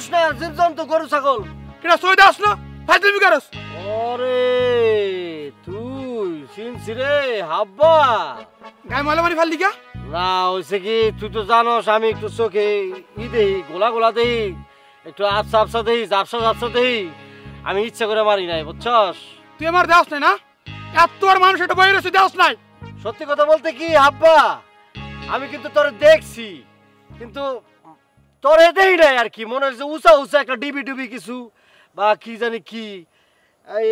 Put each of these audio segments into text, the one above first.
কি মানুষ না জীবজন্তু গরু ছাগল। কিনা সই দাস না? ফাইজলামি করস? ওরে তুই চিনছি রে হাব্বা। গায়ে ময়লা মারি ফাল দিকা না হয়েছে কি তুই তো জানোস আমি একটু চোখে ই দেই গোলা গোলা দেই একটু আবসা আবসা দেই জাপসা জাপসা দেই। আমি ইচ্ছা করে মারি নাই বুঝছস? তুই আমার দেওস নাই না? এত আর মানুষ এটা বই রয়েছে দেওস নাই। সত্যি কথা বলতে কি হাব্বা? আমি কিন্তু তোর দেখছি কিন্তু তোরে দেই নাই আর কি। মনে হচ্ছে উঁচা উঁচা একটা ডিবি ডুবি কিছু, বা কি জানি কি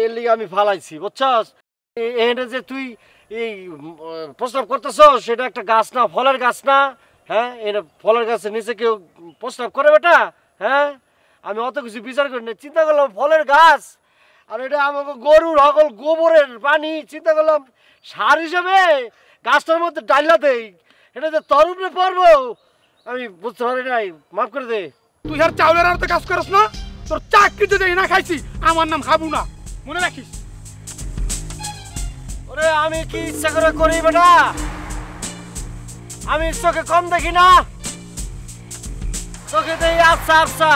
এর লিগে আমি ফালাইছি, বুঝছস? এ- এখানে যে তুই এই প্রস্তাব করতেছ সেটা একটা গাছ না, ফলের গাছ না হ্যাঁ? এটা ফলের গাছের নিচে কেউ প্রস্তাব করে বেটা হ্যাঁ? আমি অত কিছু বিচার করি না চিন্তা করলাম ফলের গাছ, আর এটা আমাকে গরুর সকল গোবরের পানি, চিন্তা করলাম সার হিসেবে গাছটার মধ্যে ডাইলা দেই, এটা যে তোর উপরে পড়ব আমি বুঝতে পারি নাই মাফ করে দে। তুই আর চাউলের আর তো কাজ করস না? তোর চাকরিতে দেই না খাইছি আমার নাম খাবু না। মনে রাখিস? ওরে আমি কি ইচ্ছা করে করি বেটা? আমি চোখে কম দেখি না। চোখে দেখি আচ্ছা আচ্ছা।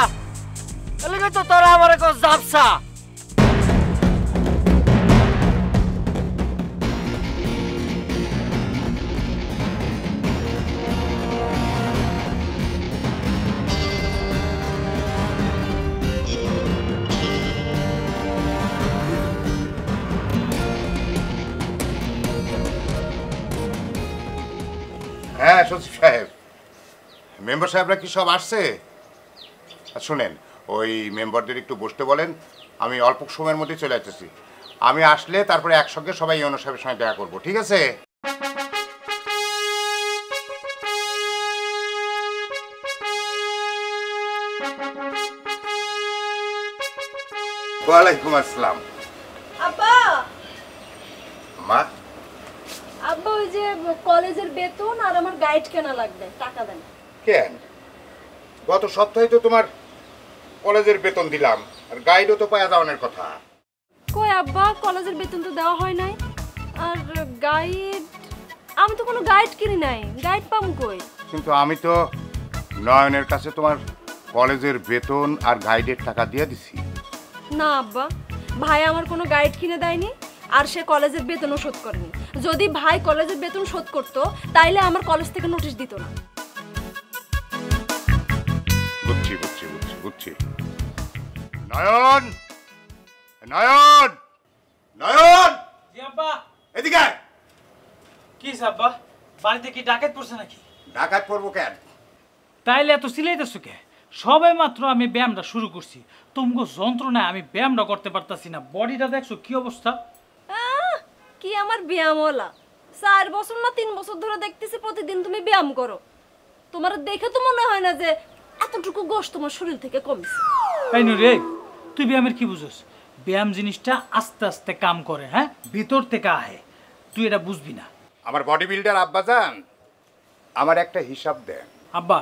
এলাকা তো তোরা আমার এক জাপসা মেম্বার সাহেবরা কি সব আসছে? শুনেন ওই মেম্বারদের একটু বসতে বলেন আমি অল্প সময়ের মধ্যে চলে আসতেছি। আমি আসলে তারপরে একসঙ্গে সবাই ইউনো সাহেবের সঙ্গে দেখা করব ঠিক আছে? ওয়ালাইকুম আসসালাম। আব্বা! মা? আব্বা ওই যে কলেজের বেতন আর আমার গাইড কেনা লাগবে টাকা দেন। কেন? গত সপ্তাহে তো তোমার কলেজের বেতন দিলাম আর গাইডও তো পাওয়া যাওয়ানোর কথা। কই আব্বা কলেজের বেতন তো দেওয়া হয় নাই। আর গাইড আমি তো কোনো গাইড কিনি নাই। গাইড পাম কই? কিন্তু আমি তো নয়নের কাছে তোমার কলেজের বেতন আর গাইডের টাকা দিয়ে দিছি। না আব্বা ভাই আমার কোনো গাইড কিনে দেয়নি আর সে কলেজের বেতনও শোধ করেনি। যদি ভাই কলেজের বেতন শোধ করতো তাইলে আমার কলেজ থেকে নোটিশ দিত না। বুঝছি বুঝছি বুঝছি বুঝছি। নয়ন! নয়ন! নয়ন! জি আব্বা। এদিকে আয়। কি আব্বা? বাড়িতে কি ডাকাত পড়ছে নাকি? ডাকাত পড়ব কেন? তাইলে এত সিলাইতেছো কে? সবে মাত্র আমি ব্যায়ামটা শুরু করছি। তুমগো যন্ত্রণায় আমি ব্যায়ামটা করতে পারতাছি না। বডিটা দেখছ কি অবস্থা? আহ, কি আমার ব্যায়াম ব্যায়ামওয়ালা? চার বছর না তিন বছর ধরে দেখতেছি প্রতিদিন তুমি ব্যায়াম করো। তোমার দেখে তো মনে হয় না যে এতটুকু গোশ তোমার শরীর থেকে কমছে। তাই রে তুই ব্যায়ামের কি বুঝোস? ব্যায়াম জিনিসটা আস্তে আস্তে কাম করে হ্যাঁ? ভিতর থেকে আহে। তুই এটা বুঝবি না। আমার বডি বিল্ডার আব্বাজান আমার একটা হিসাব দেন। আব্বা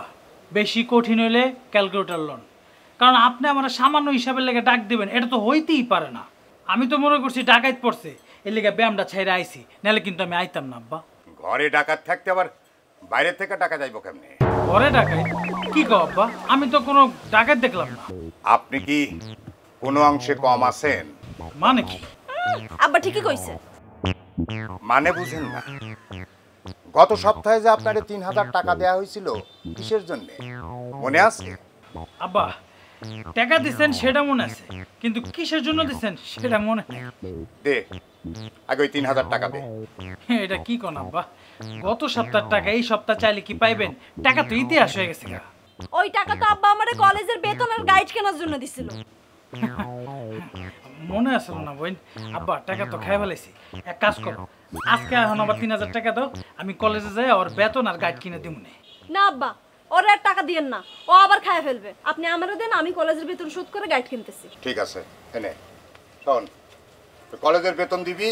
বেশি কঠিন হইলে ক্যালকুলেটর লোন। কারণ আপনি আমার সামান্য হিসাবের লেগে ডাক দিবেন এটা তো হইতেই পারে না। আমি তো মনে করছি ডাকাইত পড়ছে এর লেগে ব্যায়ামটা ছেড়ে আইছি নাহলে কিন্তু আমি আইতাম না আব্বা। ঘরে ডাকাত থাকতে আবার বাইরে থেকে টাকা যাইবো কেমনে? পরে ডাকাই? কি কো আব্বা? আমি তো কোনো ডাকাত দেখলাম না। আপনি কি কোনো অংশে কম আছেন? মানে কি? আব্বা ঠিকই কইছে। মানে বুঝেন না। গত সপ্তাহে যে আপনারে তিন হাজার টাকা দেয়া হয়েছিল কিসের জন্য? মনে আছে? আব্বা টাকা দিচ্ছেন সেটা মনে আছে কিন্তু কিসের জন্য দিচ্ছেন সেটা মনে দে আগে ওই তিন হাজার টাকা দে। এটা কি কোন আব্বা? গত সপ্তাহের টাকা এই সপ্তাহ চাইলে কি পাইবেন? টাকা তো ইতিহাস হয়ে গেছে গা। ওই টাকা তো আব্বা আমারে কলেজের বেতন আর গাইড কেনার জন্য দিছিল। মনে আছে না বোন? আব্বা টাকা তো খাই ফেলাইছি এক কাজ করো আজকে এখন আবার তিন হাজার টাকা দাও আমি কলেজে যাই ওর বেতন আর গাইড কিনে দিব নে না আব্বা ওর আর টাকা দিয়েন না। ও আবার খায় ফেলবে। আপনি আমারও দেন আমি কলেজের বেতন শোধ করে গাইড কিনতেছি। ঠিক আছে এনে শোন কলেজের বেতন দিবি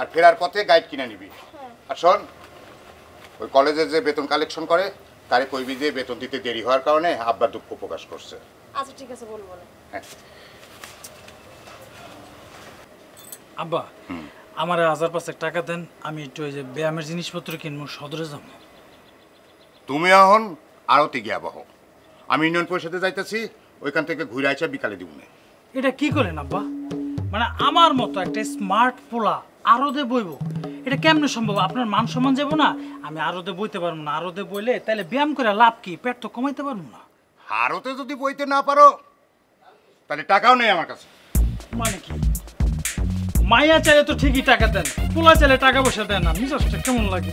আর ফেরার পথে গাইড কিনে নিবি। আর শোন ওই কলেজের যে বেতন কালেকশন করে তারে কইবি যে বেতন দিতে দেরি হওয়ার কারণে আব্বা দুঃখ প্রকাশ করছে। আচ্ছা ঠিক আছে বলব না হ্যাঁ। আব্বা আমার হাজার পাঁচেক টাকা দেন আমি একটু ওই যে ব্যায়ামের জিনিসপত্র কিনবো সদরে যাব। তুমি এখন আরতি গিয়া বহ। আমি ইউনিয়ন পরিষদে যাইতেছি ওইখান থেকে ঘুরে আইসা বিকালে দিব না। এটা কি করেন আব্বা? মানে আমার মতো একটা স্মার্ট পোলা আরদে বইব এটা কেমনে সম্ভব? আপনার মান সম্মান যাব না আমি আরদে বইতে পারব না। আরদে বইলে তাহলে ব্যায়াম করে লাভ কি? পেট তো কমাইতে পারব না। হারতে যদি বইতে না পারো তাহলে টাকাও নেই আমার কাছে। মানে কি? মাইয়া চাইলে তো ঠিকই টাকা দেন পোলা চাইলে টাকা পয়সা দেন না। মিজাজটা কেমন লাগে?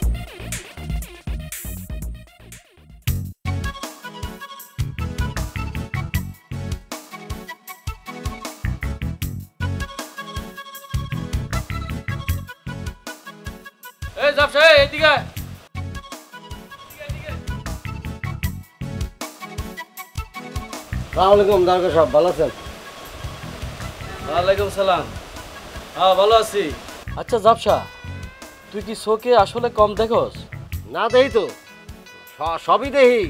সালামালাইকুম দারগা সাহেব ভালো আছেন? ওয়ালাইকুম সালাম। হ্যাঁ ভালো আছি। আচ্ছা জাবসা তুই কি শোকে আসলে কম দেখোস? না দেই তো। সবই দেহি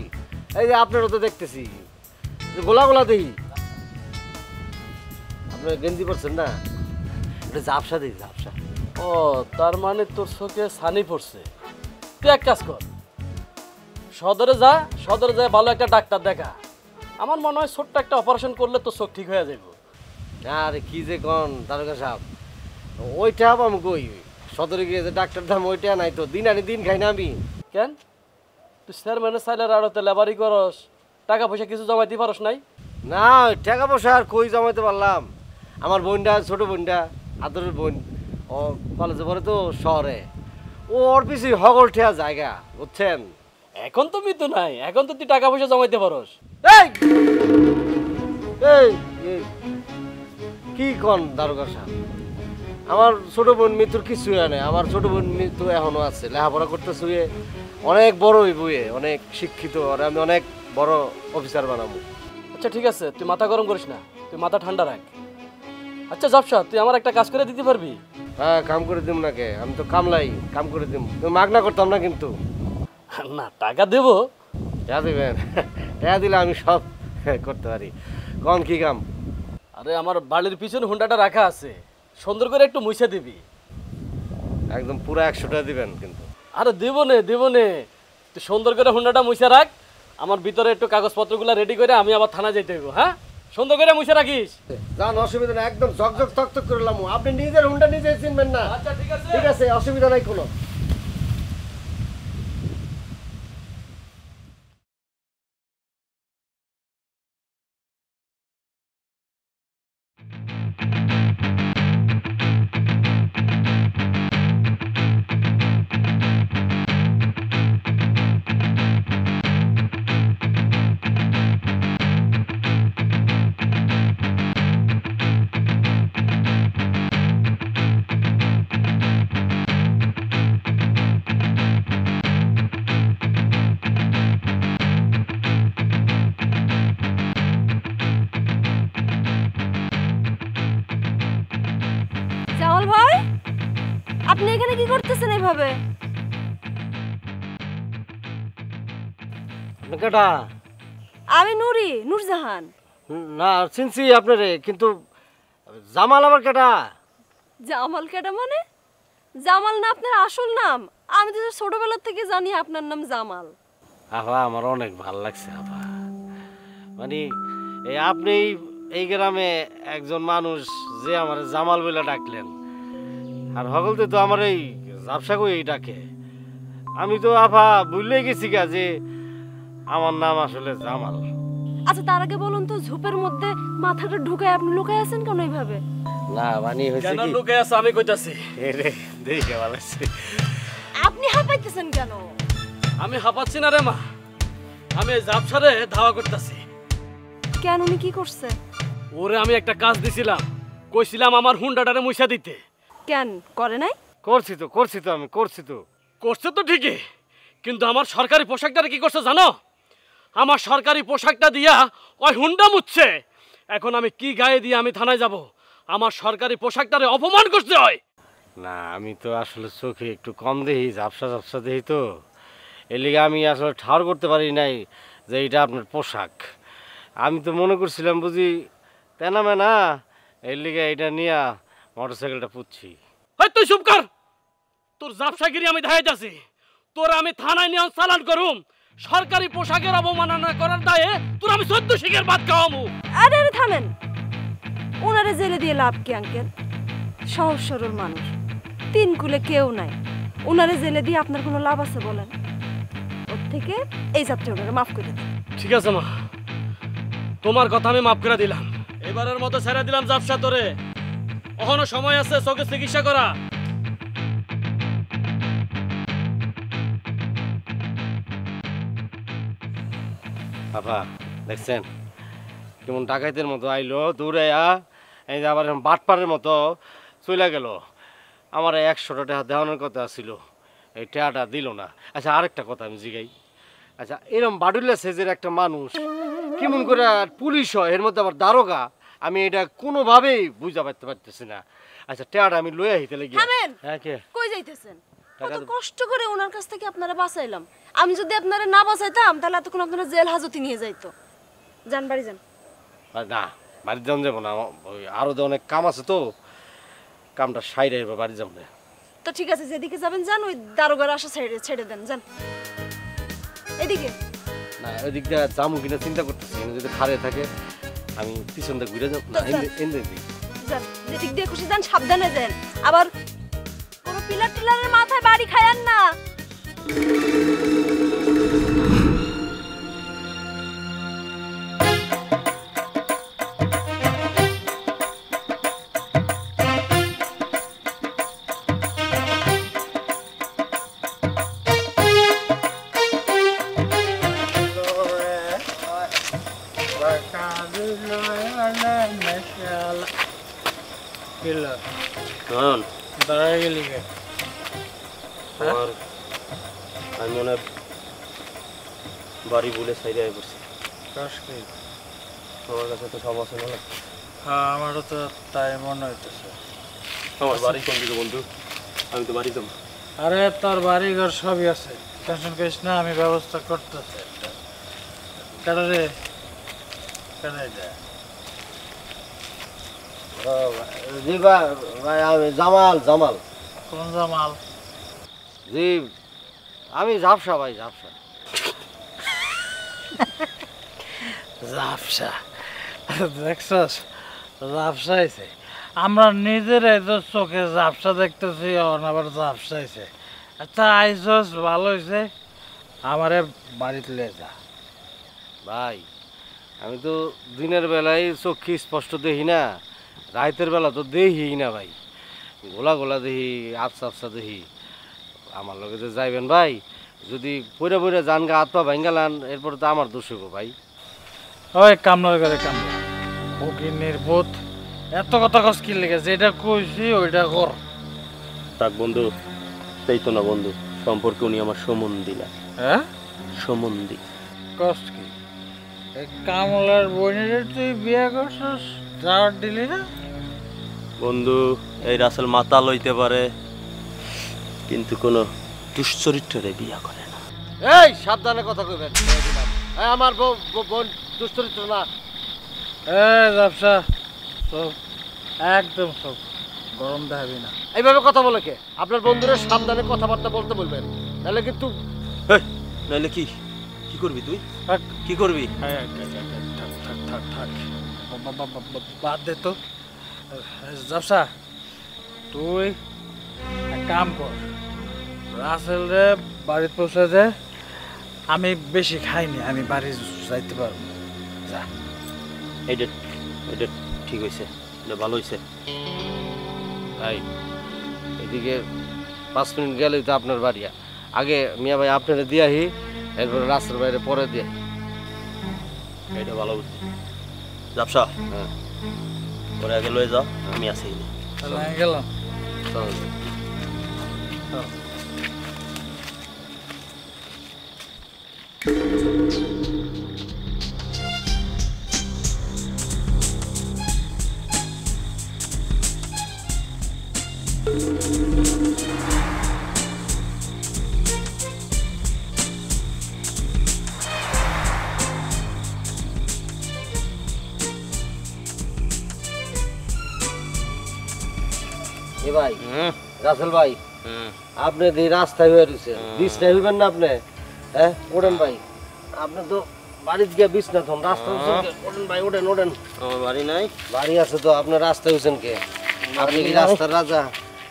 এই যে আপনারও তো দেখতেছি। গোলা গোলা দেহি আপনার গেঞ্জি পরছেন না? এটা জাপসা দেই জাপসা ও তার মানে তোর চোখে ছানি পড়ছে তুই এক কাজ কর। সদরে যা সদরে যায় ভালো একটা ডাক্তার দেখা। আমার মনে হয় ছোট্ট একটা অপারেশন করলে তো চোখ ঠিক হয়ে যাবে আরে কি যে কন দারোগা সাহেব। ওইটা হব আমি কই? সদরে গিয়ে যে ডাক্তার দাম ওইটা নাই তো দিন আনি দিন খাই না আমি। কেন? তুই স্যার চেয়ারম্যানের সাইলের আড়তে লেবারি করস টাকা পয়সা কিছু জমাইতে পারস নাই? না টাকা পয়সা আর কই জমাইতে পারলাম? আমার বোনটা ছোট বোনটা আদরের বোন ও কলেজে পড়ে তো শহরে। ও ওর পিছু হগল ঠেয়া জায়গা বুঝছেন? এখন তো মৃত্যু নাই এখন তো তুই টাকা পয়সা জমাইতে পারস। এই! এই এই, কি কন দারোগা সাহেব? আমার ছোট বোন মৃত্যুর কিছু হয় না আমার ছোট বোন মৃত্যু এখনও আছে লেখাপড়া করতে শুয়ে অনেক বড় হইব এ, অনেক শিক্ষিত আর আমি অনেক বড় অফিসার বানাবো। আচ্ছা ঠিক আছে তুই মাথা গরম করিস না তুই মাথা ঠান্ডা রাখ। আচ্ছা জাবসা তুই আমার একটা কাজ করে দিতে পারবি? হ্যাঁ কাম করে দিম না কে আমি তো কামলাই কাম করে দিম। তুমি মাগনা করতাম না কিন্তু। না টাকা দেবো। যা দিবেন টাকা দিলে আমি সব করতে পারি। কন কি কাম? আরে আমার বাড়ির পিছনে হুন্ডাটা রাখা আছে। সুন্দর করে একটু মুছে দিবি। একদম পুরো একশো টাকা দিবেন কিন্তু। আরে দেব নে দেব নে। তুই সুন্দর করে হুন্ডাটা মুছে রাখ। আমার ভিতরে একটু কাগজপত্রগুলো রেডি করে আমি আবার থানা যেতে হইব হ্যাঁ? সুন্দর করে মুছে রাখিস। যান অসুবিধা নেই একদম ঝকঝক তকতক করে লামু। আপনি নিজের হুন্ডা নিজে চিনবেন না। আচ্ছা ঠিক আছে। ঠিক আছে অসুবিধা নাই কোনো। এইভাবে কেটা আমি নুরি নূরজাহান। না চিনছি আপনারে কিন্তু জামাল আবার কেটা জামাল কেটা মানে? জামাল না আপনার আসল নাম। আমি তো ছোটবেলা থেকে জানি আপনার নাম জামাল। আহা আমার অনেক ভালো লাগছে আবা মানে এই আপনি এই- গ্রামে একজন মানুষ যে আমার জামাল বলে ডাকলেন। আর সকলতে তো আমার এই জাপসা কই ডাকে। আমি তো আফা ভুলে গেছি গা যে আমার নাম আসলে জামাল। আচ্ছা তার আগে বলুন তো ঝোপের মধ্যে মাথাটা ঢুকায় আপনি লুকায় আছেন কেন এইভাবে? না মানে হয়েছে কেন কি? লুকে আছে? আমি কইতাছি। এরে দেখে ভালো লাগছে। আপনি হাঁপাইতেছেন কেন? আমি হাঁপাচ্ছি না রে মা। আমি জাবসারে ধাওয়া করতেছি। কেন উনি কি করছে? ওরে আমি একটা কাজ দিছিলাম। কইছিলাম আমার হুন্ডাটারে মুছা দিতে। কেন? করে নাই? করছি তো করছি তো আমি করছি তো। করছে তো ঠিকই কিন্তু আমার সরকারি পোশাকটারে কি করছে জানো? আমার সরকারি পোশাকটা দিয়া ওই হুন্ডা মুচ্ছে এখন আমি কি গায়ে দিয়ে আমি থানায় যাব? আমার সরকারি পোশাকটারে অপমান করছে হয় না আমি তো আসলে চোখে একটু কম দেখি ঝাপসা ঝাপসা দেখি তো। এর লিগে আমি আসলে ঠাড় করতে পারি নাই যে এটা আপনার পোশাক। আমি তো মনে করছিলাম বুঝি তেনামে না এর লিগে এটা নিয়ে মোটর সাইকেলটা পুচ্ছি তুই চুপ কর। তোর জাপসাগিরি আমি দেখাইতাছি তোর আমি থানায় নিয়ে চালান করুম। সরকারি পোশাকের অবমাননা করার দায়ে তোর আমি সদ্য শিখের ভাত খাওয়ামু। আরে আরে থামেন। ওনারে জেলে দিয়ে লাভ কি আঙ্কেল? সহজ সরল মানুষ। তিন কুলে কেউ নাই। ওনারে জেলে দিয়ে আপনার কোনো লাভ আছে বলেন? ওর থেকে এই যাত্রা ওনারে মাফ করে দিন। ঠিক আছে মা। তোমার কথা আমি মাফ করে দিলাম। এবারের মতো ছেড়ে দিলাম ব্যবসা তোরে। এখনও সময় আছে চোখে চিকিৎসা করা। বাবা, দেখছেন? কেমন ডাকাইতের মতো আইলো দৌড়াইয়া এই যে আবার বাটপারের মতো চলে গেল। আমার একশোটা টাকা দেওয়ানোর কথা ছিল এই টাকাটা দিল না। আচ্ছা আরেকটা কথা আমি জিগাই। আচ্ছা এরম বাডুল্লা সেজের একটা মানুষ কেমন করে পুলিশ হয়? এর মধ্যে আবার দারোগা? আমি এটা কোনোভাবেই বুঝা পারতে পারতেছি না। আচ্ছা টাকাটা আমি লই আহি তাহলে গিয়ে হ্যাঁ কে? কই যাইতেছেন? কত কষ্ট করে ওনার কাছ থেকে আপনারা বাঁচাইলাম। আমি যদি আপনারা না বাঁচাইতাম তাহলে এতক্ষণ আপনারা জেল হাজতে নিয়ে যাইতো। যান বাড়ি যান। না বাড়িতে যান যাব না। আমার- ওই আরও তো অনেক কাম আছে তো কামটা সাইরে এবার বাড়ি যাব না। তো ঠিক আছে যেদিকে যাবেন যান ওই দারোগার আশা ছেড়ে ছেড়ে দেন যান। এদিকে? না ওই দিক দিয়ে যাব কিনা চিন্তা করতেছি যদি খারে থাকে। আমি পিছন দিকে ঘুরে যাব। না দিক যান যেদিক দিয়ে খুশি যান সাবধানে যান। আবার কোনো পিলার টিলারের মাথায় বাড়ি খায়ান না। আমারও তো তাই মনে হইতেছে। আমার বাড়ি কোন দিকে বন্ধু? আমি তো বাড়ি যাব। আরে তোর বাড়ি ঘর সবই আছে। টেনশন করিস না আমি ব্যবস্থা করতেছি একটা। কেডা রে? কেডা এটা? জি ভাই আমি জামাল জামাল। কোন জামাল? জি আমি ঝাপসা ভাই ঝাপসা জাফসা। দেখছস? জাফসা হয়েছে আমরা নিজেরাই তো চোখে জাফসা দেখতেছি আবার জাফসা হয়েছে আচ্ছা আইসস ভালো হয়েছে আমারে বাড়িতে লিয়ে যা। ভাই আমি তো দিনের বেলায় চোখে স্পষ্ট দেখি না রাতের বেলা তো দেখি না ভাই। গোলা গোলা দেখি আফসা আফসা দেখি। আমার লগে যে যাইবেন ভাই যদি পরে পরে জান গা হাত পা ভাঙ্গালান এরপর তো আমার দোষ হইব ভাই। ওই কামলার করে কামলা। বোধ। এত কথা কস কি লেগে? যেটা কইছি ওইটা কর। বন্ধু তাই তো না বন্ধু সম্পর্কে উনি আমার না। হ্যাঁ? কষ্ট কি? এই কামলার বোনের তুই বিয়ে করছস? যাওয়ার দিলি না? বন্ধু এই রাসেল মাতাল হইতে পারে কিন্তু কোনো দুশ্চরিত্রে বিয়া করে না। এই সাবধানে কথা কইবেন। আমার বোন দুশ্চরিত্র না। ব্যবসা সব একদম সব গরম দেখাবি না। এইভাবে কথা বলে কে? আপনার বন্ধুরা সাবধানে কথাবার্তা বলতে বলবেন তাহলে কিন্তু নাইলে কি? কি করবি তুই? কি করবি? এই, থাক থাক বাদ দে তো। ব্যবসা তুই এক কাম কর রাসেল রে বাড়িতে পৌঁছে দে আমি বেশি খাইনি আমি বাড়ি যাইতে পারব। যা। এটা এটা ঠিক হয়েছে এটা ভালো হয়েছে ভাই এদিকে পাঁচ মিনিট গেলেই তো আপনার বাড়ি। আগে মিয়া ভাই আপনারা দিয়ে আহি এরপর রাস্তার বাইরে পরে দিয়ে। এটা ভালো বুদ্ধি। ব্যবসা হ্যাঁ। পরে আগে লয়ে যাও আমি আমি গেলাম। চলো। রাসেল ভাই আপনি এই রাস্তায় হয়ে রয়েছে ডিসটাই হইবেন না আপনি? হ্যাঁ ওড়েন ভাই। আপনি তো বাড়িতে গিয়ে বিছনা থন রাস্তা ওঠেন ভাই ওঠেন ওঠেন। আমার বাড়ি নাই। বাড়ি আছে তো আপনার রাস্তায় উঠছেন কে? আপনি কি রাস্তার রাজা?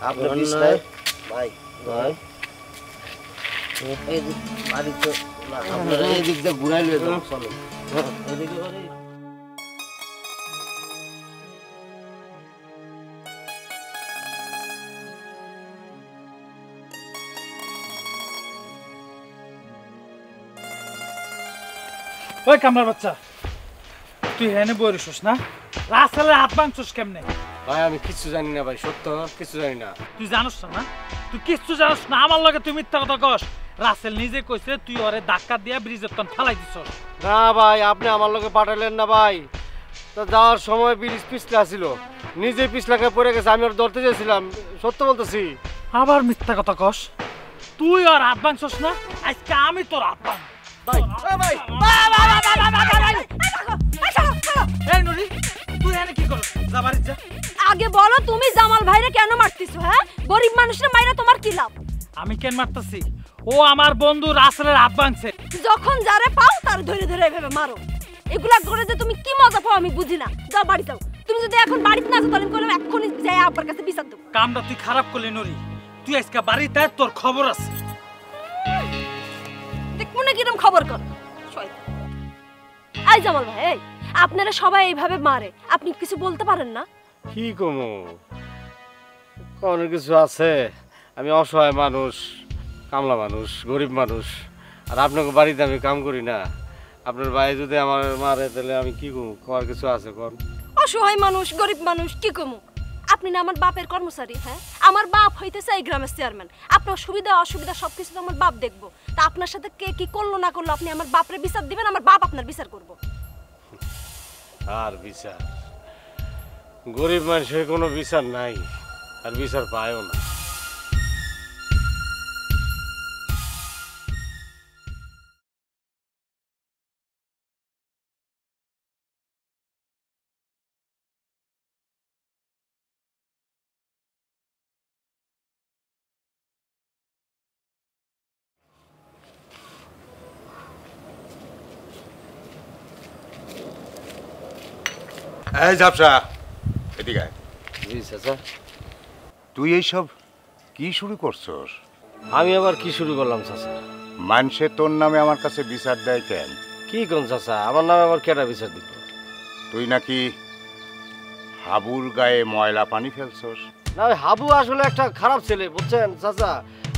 আপনি বিছনায়। ভাই ভাই এই বাড়ি তো আপনারা এই দিক দিয়ে ঘুরাই লয়ে যান চলো এদিকে ওই কামলার বাচ্চা তুই হেনে বই রিসোস না? রাস্তালে হাত ভাঙছস কেমনে? ভাই আমি কিছু জানি না ভাই সত্য? কিছু জানি না। তুই জানোস না তুই কিচ্ছু জানোস না? আমার লগে তুই মিথ্যা কথা কস। রাসেল নিজে কইছে তুই ওরে ধাক্কা দিয়া ব্রিজের তন ঠালাই দিছস। না ভাই আপনি আমার লোকে পাঠালেন না ভাই। তো যাওয়ার সময় ব্রিজ পিছলে আসিল। নিজে পিছলাকে পড়ে গেছে আমি ওর ধরতে চেয়েছিলাম সত্য বলতেছি। আবার মিথ্যা কথা কস? তুই আর হাত ভাঙছস না? আজকে আমি তোর হাত ভাঙ ভাই। ভাই। এই নুরি তুই এনে কি করস যা বাড়ি যা। আগে বলো তুমি জামাল ভাইরে কেন মারতেছো হ্যাঁ? গরিব মানুষের মাইরা তোমার কি লাভ? আমি কেন মারতাছি? ও আমার বন্ধু রাসেলের হাত ভাঙছে। যখন যারে পাও তার ধরে ধরে এভাবে মারো। এগুলা করে যে তুমি কি মজা পাও আমি বুঝি না। যাও বাড়ি যাও। তুমি যদি এখন বাড়িতে না যাও তাহলে করলাম এক্ষুনি যাই আব্বার কাছে বিচার দেবো। কামটা তুই খারাপ করলি নুরি। তুই আজকে বাড়িতে তোর খবর আছে। দেখব না কিরম খবর কর। এই জামাল ভাই এই আপনারা সবাই এইভাবে মারে আপনি কিছু বলতে পারেন না? কি কমু? অনেক কিছু আছে? আমি অসহায় মানুষ কামলা মানুষ গরিব মানুষ আর আপনাকে বাড়িতে আমি কাম করি না। আপনার ভাই যদি আমার মারে তাহলে আমি কি করব করার কিছু আছে কোন? অসহায় মানুষ গরিব মানুষ কি কমু? আপনি না আমার বাপের কর্মচারী হ্যাঁ? আমার বাপ হইতেছে এই গ্রামের চেয়ারম্যান আপনার সুবিধা, অসুবিধা, সবকিছু তো আমার বাপ দেখব। তা আপনার সাথে কে কি করল, না করল, আপনি আমার বাপরে বিচার দিবেন, আমার বাপ আপনার বিচার করব। আর বিচার? গরিব মানুষের কোনো বিচার নাই, আর বিচার পায়ও না। এই ঝাপসা এদিকে তুই এইসব কি শুরু করছস? আমি আবার কি শুরু করলাম চাচা? মানুষে তোর নামে আমার কাছে বিচার দেয় কেন? কি কোন চাচা? আমার নামে আবার কেটা বিচার দিত তুই নাকি হাবুর গায়ে ময়লা পানি ফেলছস? না ওই হাবু আসলে একটা খারাপ ছেলে বুঝছেন চাচা?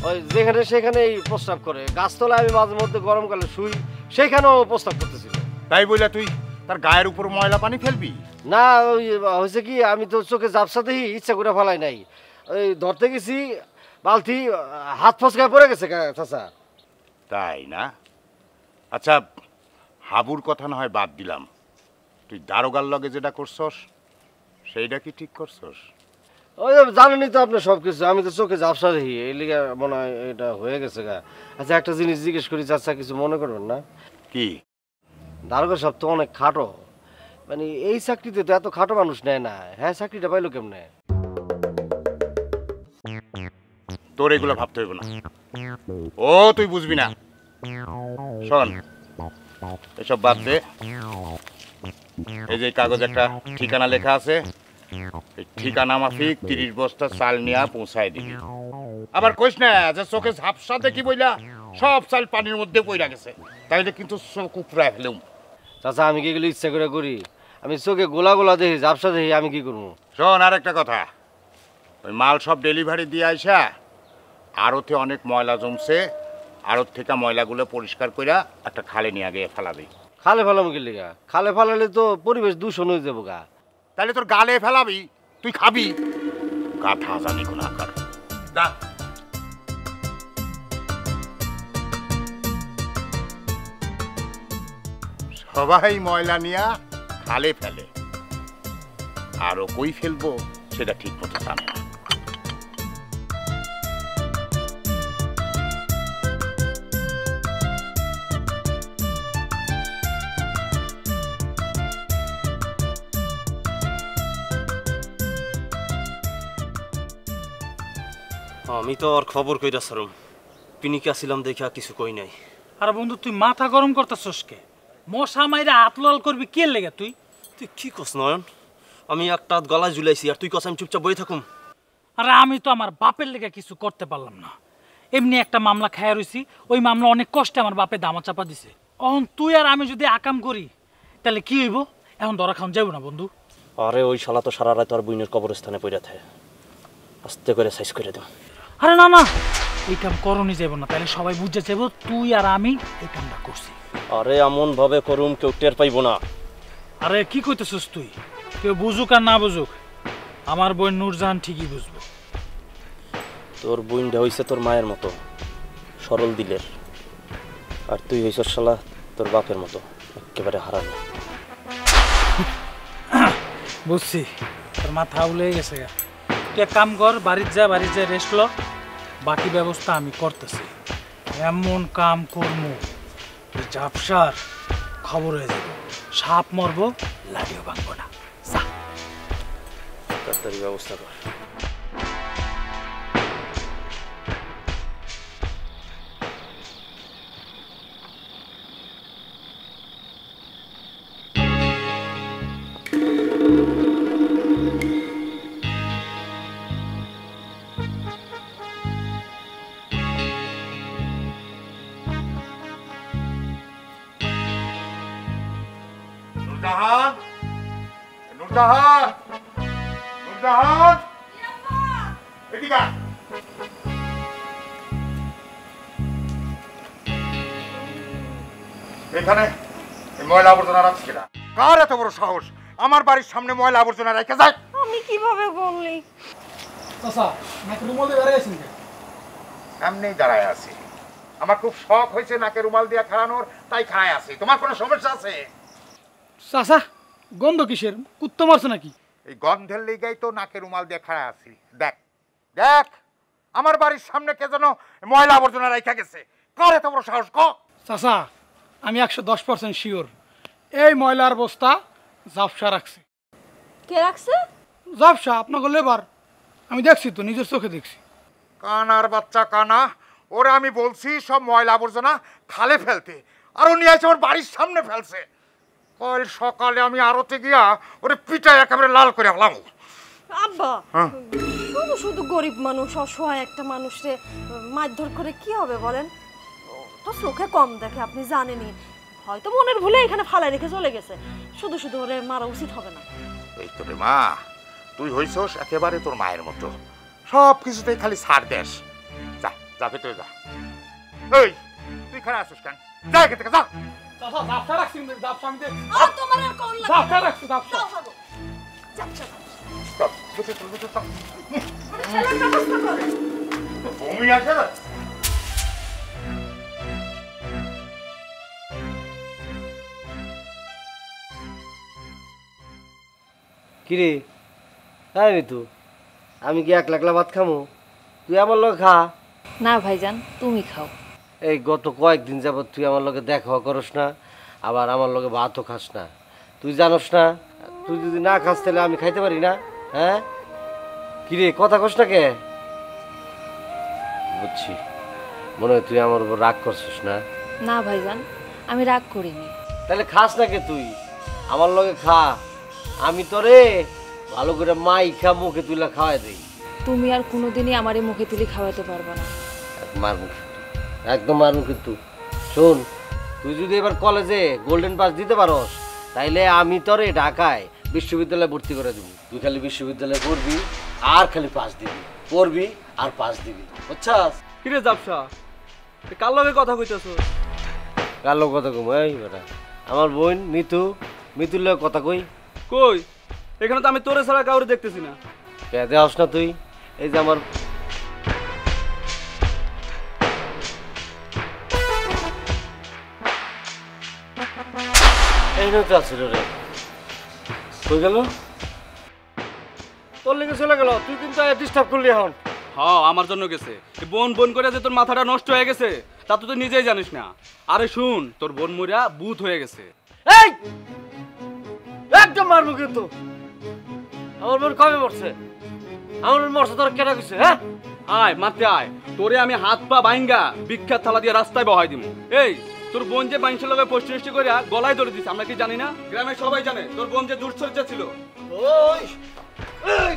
ওই যেখানে সেখানেই প্রস্তাব করে। গাছতলায় আমি মাঝে মধ্যে গরমকালে শুই সেখানেও প্রস্তাব করতেছিল। তাই বলে তুই তার গায়ের উপর ময়লা পানি ফেলবি। না ওই হয়েছে কি আমি তো চোখে জাপসাতেই ইচ্ছা করে ফেলাই নাই। ওই ধরতে গেছি বালতি হাত ফসকায় পড়ে গেছে চাচা। তাই না? আচ্ছা হাবুর কথা না হয় বাদ দিলাম। তুই দারোগার লগে যেটা করছস সেইটা কি ঠিক করছস? ওই যে জানেনই তো আপনি সব কিছু আমি তো চোখে জাপসা দেখি এই লিগে মনে হয় এটা হয়ে গেছে গা। আচ্ছা একটা জিনিস জিজ্ঞেস করি চাচা কিছু মনে করবেন না? কি? দারোগা সব তো অনেক খাটো। মানে এই চাকরিতে তো এত খাটো মানুষ নেয় না। হ্যাঁ চাকরিটা পাইলো কেমনে? তোর এগুলো ভাবতে হইব না। ও, তুই বুঝবি না। শোন, এসব বাদ দে। এই যে কাগজ একটা ঠিকানা লেখা আছে ঠিকানা মাফিক তিরিশ বস্তা চাল নিয়ে পৌঁছায় দিবি। আবার কইস না, যে চোখে ঝাপসা দেখি বইলা, সব চাল পানির মধ্যে পইরা গেছে। তাইলে কিন্তু চোখ উপড়ায় ফেলেও চাচা আমি কি এগুলো ইচ্ছা করে করি? আমি চোখে গোলা গোলা দেখি ঝাপসা দেখি আমি কি করব? শোন আর একটা কথা। ওই মাল সব ডেলিভারি দিয়ে আইসা আড়তে অনেক ময়লা জমছে আড়ত থেকে ময়লাগুলো পরিষ্কার কইরা একটা খালে নিয়ে গিয়ে ফেলাবি। খালে ফেলাম কি লিগা? খালে ফেলালে তো পরিবেশ দূষণ হয়ে যাব গা। তাহলে তোর গালে ফেলাবি তুই খাবি। গাথা জানি কোন আকার দা সবাই ময়লা নিয়া খালে ফেলে। আরও কই ফেলব সেটা ঠিক মতো জানে না। আমি তো আর খবর কইরা সারম পিনিকে আসিলাম দেখা কিছু কই নাই। আর বন্ধু তুই মাথা গরম করতেছস কে? মশা মাইরা আতলাল করবি কে লেগে তুই? তুই কি কস নয়ন? আমি একটা হাত গলায় ঝুলাইছি আর তুই কস আমি চুপচাপ বই থাকুম? আরে আমি তো আমার বাপের লেগে কিছু করতে পারলাম না। এমনি একটা মামলা খায়া রইছি ওই মামলা অনেক কষ্টে আমার বাপে দামা চাপা দিছে। এখন তুই আর আমি যদি আকাম করি তাহলে কি হইব? এখন ধরা খাওয়া যাব না বন্ধু। আরে ওই শালা তো সারা রাত আর বইনের কবরস্থানে পড়ে থাকে। আস্তে করে সাইজ করে দাও। আরে না না এই কাম করণই যাব না তাহলে সবাই বুঝে যাব তুই আর আমি এই কামটা করছি। আরে এমন ভাবে করুম কেউ টের পাইব না। আরে কি কইতেছিস তুই? কেউ বুঝুক আর না বুঝুক আমার বোন নূরজাহান ঠিকই বুঝব। তোর বইনটা হইছে তোর মায়ের মতো সরল দিলের। আর তুই হইছ শালা তোর বাপের মতো একেবারে হারানো বুঝছি তোর মাথা উলে গেছে গা। তুই এক কাম কর বাড়ির যা বাড়ির যা রেস্ট ল। বাকি ব্যবস্থা আমি করতেছি। এমন কাম করমু। জাপসার খবর হয়ে যাবে। সাপ মরবো লাঠিও ভাঙবো না। ব্যবস্থা কর। এখানে ময়লা আবর্জনা রাখছি না কার এত বড় সাহস? আমার বাড়ির সামনে ময়লা আবর্জনা রেখে যায়। আমি কীভাবে বললি? চাচা নাকি রুমল দিয়ে বেড়ে গেছেন এমনি দাঁড়ায় আছি। আমার খুব শখ হয়েছে নাকে রুমাল দিয়ে খাড়ানোর তাই খাড়ায় আছি। তোমার কোনো সমস্যা আছে? চাচা গন্ধ কিসের? কুত্তো মারছে নাকি? এই গন্ধের লেগেই তো নাকে রুমাল দিয়ে খাড়া আছি। দেখ দেখ আমার বাড়ির সামনে কে যেন ময়লা আবর্জনা রেখে গেছে। কার এত বড় সাহস ক চাচা আমি একশো দশ পার্সেন্ট শিওর এই ময়লার বস্তা জাপসা রাখছে। কে রাখছে? জাপসা আপনাকে লেবার। আমি দেখছি তো নিজের চোখে দেখছি। কানার বাচ্চা কানা ওরে আমি বলছি সব ময়লা আবর্জনা খালে ফেলতে। আর উনি আছে আমার বাড়ির সামনে ফেলছে। কাল সকালে আমি আরতে গিয়া ওরে পিটায় একেবারে লাল করে ফেলাম আব্বা হ্যাঁ। শুধু শুধু গরিব মানুষ অসহায় একটা মানুষরে মারধর করে কি হবে বলেন? ও তো চোখে কম দেখে আপনি জানেনই। হয়তো মনের ভুলে এখানে ফালাই রেখে চলে গেছে। শুধু শুধু ওরে মারা উচিত হবে না। এই তো রে মা তুই হইছস একেবারে তোর মায়ের মতো। সব কিছুতেই খালি ছাড় দেস। যা যা ভেতরে যা। এই তুই খারাপ আসিস কেন? যা এখান থেকে যা। রাখছি আমি তোমার আর কোন রাখছি ভেতরে ভেতরে বমি আসে না? কিরে? তাই মিতু আমি কি এক লাখলা ভাত খামো? তুই আমার লগে খা। না ভাইজান তুমি খাও। এই গত কয়েকদিন যাবত তুই আমার লগে দেখা করস না আবার আমার লগে ভাতও খাস না। তুই জানস না তুই যদি না খাস তাহলে আমি খাইতে পারি না হ্যাঁ? কিরে কথা কস না কে? বুঝছি মনে হয় তুই আমার উপর রাগ করছিস না। না ভাইজান আমি রাগ করিনি। তাহলে খাস না কে তুই? আমার লগে খা। আমি তোরে ভালো করে মাই খা মুখে তুলে খাওয়াই দিই। তুমি আর কোনোদিনই আমারে মুখে তুলে খাওয়াতে পারবে না। মারবো একদম মারবো কিন্তু শোন তুই যদি এবার কলেজে গোল্ডেন পাস দিতে পারস তাইলে আমি তোরে ঢাকায় বিশ্ববিদ্যালয়ে ভর্তি করে দিব। তুই খালি বিশ্ববিদ্যালয়ে পড়বি আর খালি পাস দিবি। পড়বি আর পাস দিবি। বুঝছাস? কিরে জাপসা কার লগে কথা কইতেছ কালো কথা কম এই বেটা আমার বোন মিতু মিতুর লগে কথা কই। কই? এখানে তো আমি তোরে ছাড়া কাউরে দেখতেছি না। পেঁদে হস না তুই। এই যে আমার এই তো আছে রে কই গেল? তোর লেগে চলে গেল তুই কিন্তু ডিস্টার্ব করলি এখন। হ্যাঁ আমার জন্য গেছে। এই বোন বোন করে যে তোর মাথাটা নষ্ট হয়ে গেছে তা তুই নিজেই জানিস না। আরে শুন তোর বোন মুরা বুথ হয়ে গেছে। এই! একদম মারবো কিন্তু। আমার বোন কবে মরছে আমার বোন মরছে তোর কেটা কইছে হ্যাঁ? আয় মারতে আয়। তোরে আমি হাত পা বাইঙ্গা বিখ্যাত থালা দিয়ে রাস্তায় বহাই দিব এই তোর বোন যে বাইনসের লগে পোস্ট করে গলায় ধরে দিছে আমরা কি জানি না? গ্রামে সবাই জানে তোর বোন যে দুশ্চর্যা ছিল। ওই এই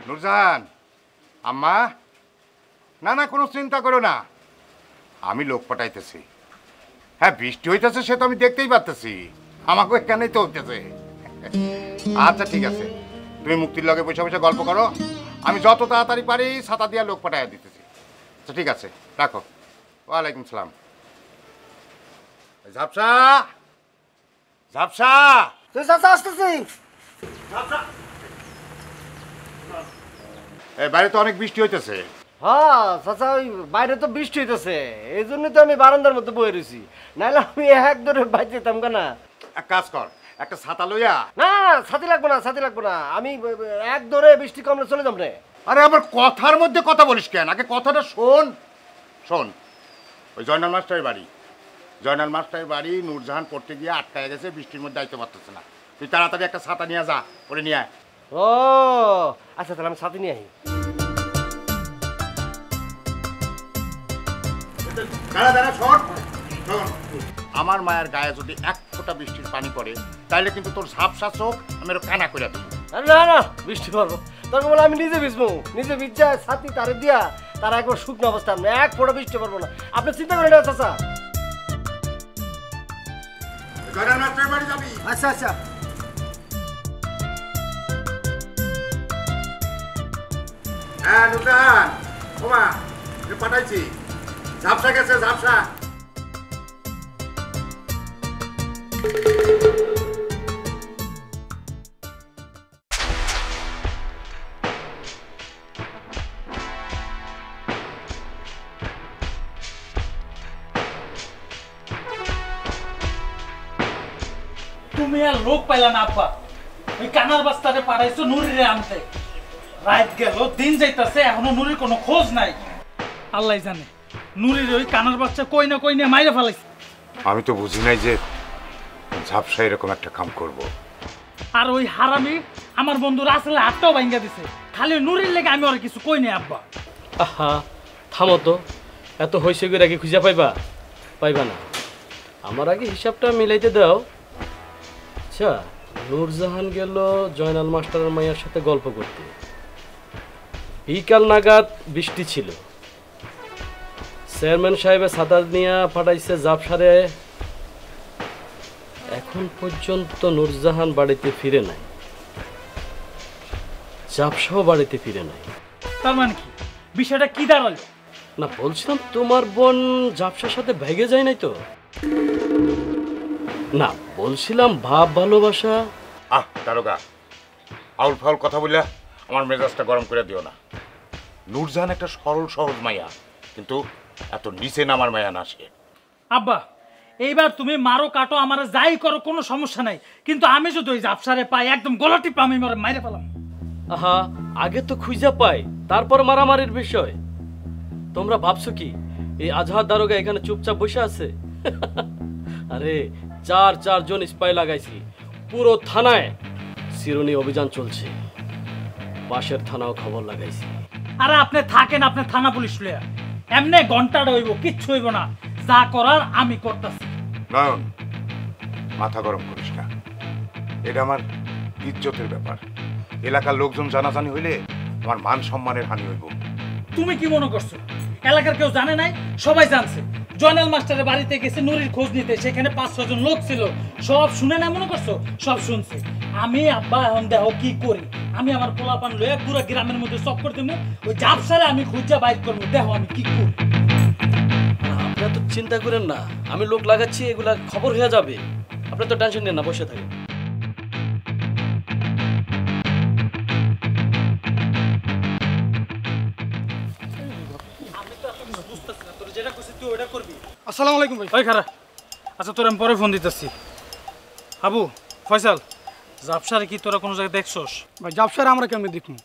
নুরজান আম্মা? না না কোনো চিন্তা করো না। আমি লোক পাঠাইতেছি। হ্যাঁ বৃষ্টি হইতেছে সে তো আমি দেখতেই পারতেছি। আমাকে এখানেই তো হইতেছে আচ্ছা ঠিক আছে। তুমি মুক্তির লগে বসে বসে গল্প করো। আমি যত তাড়াতাড়ি পারি ছাতা দিয়া লোক পাঠাইয়া দিতেছি। আচ্ছা ঠিক আছে রাখো। ওয়ালাইকুম সালাম। ঝাপসা! ঝাপসা! তুই চাচা আসতেছি এই বাইরে তো অনেক বৃষ্টি হইতেছে। হ্যাঁ চাচা ওই বাইরে তো বৃষ্টি হইতেছে। এই জন্য তো আমি বারান্দার মধ্যে বয়ে রয়েছি নাহলে আমি এক ধরে বাইরে যেতাম কেনা? এক কাজ কর একটা ছাতা লইয়া না ছাতি লাগবে না ছাতি লাগবে না। আমি এক ধরে বৃষ্টি কমলে চলে যাম রে। আরে আমার কথার মধ্যে কথা বলিস কেন? আগে কথাটা শোন। শোন ওই জয়নাল মাস্টারের বাড়ি। জয়নাল মাস্টারের বাড়ি নূরজাহান পড়তে গিয়ে আটকায় গেছে বৃষ্টির মধ্যে আইতে পারতেছে না। তুই তাড়াতাড়ি একটা ছাতা নিয়ে যা করে নিয়ে আয়। ও আচ্ছা তাহলে আমি ছাতি নিয়ে শোন আমার মায়ের গায়ে যদি এক ফোঁটা বৃষ্টির পানি পড়ে তাহলে কিন্তু তোর ঝাপসা চোখ আমি কানা করে দেবো। না না বৃষ্টি পারব তখন বলে আমি নিজে ভিজবো। নিজে ভিজা ছাতি তারে দিয়া তারা একবার শুকনো অবস্থা। আমি এক ফোঁটা বৃষ্টি পারব না। আপনি চিন্তা করেন চাচা। আচ্ছা আচ্ছা। হ্যাঁ তুমি আর লোক পাইলা না আব্বা ওই কানার বাস্তারে পাঠাইছো নুরিরে আনতে। রাত গেল দিন যাইতাছে এখনও নুরির কোনো খোঁজ নাই। আল্লাহ জানে নুরির ওই কানার বাচ্চা কই না কই না মাইরে ফেলাইছে। আমি তো বুঝি নাই যে ঝাপসা এরকম একটা কাম করব। আর ওই হারামি আমার বন্ধু রাসেলে হাতটাও ভাঙ্গা দিছে। খালি নুরির লেগে আমি আর কিছু কই নাই আব্বা। আহা থামো তো। এত হইছে করে আগে খুঁজে পাইবা? পাইবা না। আমার আগে হিসাবটা মিলাইতে দাও। আচ্ছা নূরজাহান গেল জয়নাল মাস্টারের মাইয়ার সাথে গল্প করতে। বিকাল নাগাদ বৃষ্টি ছিল। চেয়ারম্যান সাহেবের সাঁতার নিয়ে পাঠাইছে জাপসারে এখন পর্যন্ত নূরজাহান বাড়িতে ফিরে নাই। জাপসাও বাড়িতে ফিরে নাই। তার মানে কি? বিষয়টা কি দাঁড়াল? না বলছিলাম তোমার বোন জাপসার সাথে ভেগে যায় নাই তো? না বলছিলাম ভাব ভালোবাসা। আহ দারোগা আউল ফাউল কথা বললে। আমার মেজাজটা গরম করে দিও না। নূরজাহান একটা সরল সহজ মায়া কিন্তু এত নিচে নামার মায়া না সে। আব্বা এইবার তুমি মারো কাটো আমার যাই করো কোনো সমস্যা নাই। কিন্তু আমি যদি ওই জাপসারে পাই একদম গলা টিপে আমি মরে মাইরে পেলাম আহা আগে তো খুঁজা পাই তারপর মারামারির বিষয়। তোমরা ভাবছ কি এই আজহার দারোগা এখানে চুপচাপ বসে আছে? আরে চার চারজন স্পাই লাগাইছি পুরো থানায়। সিরুনি অভিযান চলছে। পাশের থানাও খবর লাগাইছি। আরে আপনি থাকেন আপনি থানা পুলিশ লইয়া। এমনি ঘণ্টা রইব কিচ্ছু হইব না। যা করার আমি করতেছি। নয়ন মাথা গরম করিস না। এটা আমার ইজ্জতের ব্যাপার। এলাকার লোকজন জানাজানি হইলে আমার মান সম্মানের হানি হইব। তুমি কি মনে করছ? এলাকার কেউ জানে নাই? সবাই জানছে। জয়নাল মাস্টারের বাড়িতে গেছে, নুরির খোঁজ নিতে। সেখানে পাঁচ ছজন লোক ছিল। সব শুনে না মনে করছ? সব শুনছে। আমি আব্বা, এখন দেহ কি করি? আমি আমার পোলাপান লয়ে পুরো গ্রামের মধ্যে চক্কর দেবো ওই জাপ জাপসারে আমি খুঁজা বাইক করব দেহ আমি কি করি। আপনারা তো চিন্তা করেন না। আমি লোক লাগাচ্ছি, এগুলা খবর হয়ে যাবে। আপনার তো টেনশন নেন না, বসে থাকেন। আসসালামু আলাইকুম ভাই। ওই খারা। আচ্ছা তোর আমি পরে ফোন দিতেছি। আবু ফয়সাল জাপসারে কি তোরা কোনো জায়গায় দেখছস? ভাই জাবসার আমরা কেমনি দেখুন